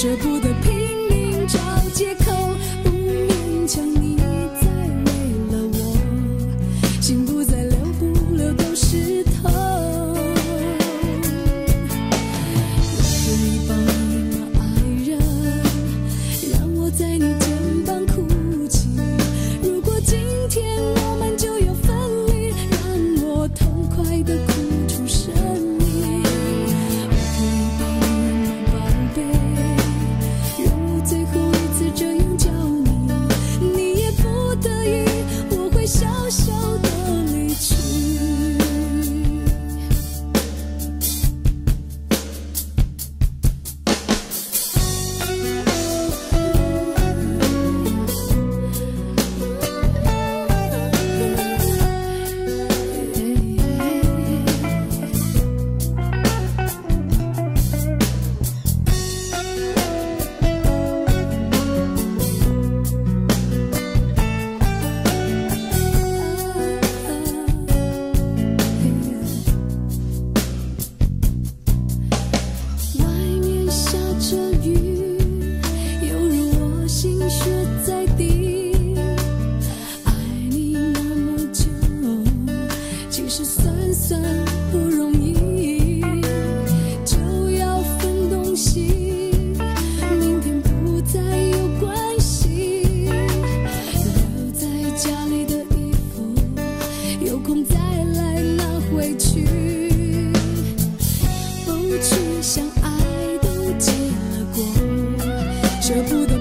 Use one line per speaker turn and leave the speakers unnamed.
Je shampoo da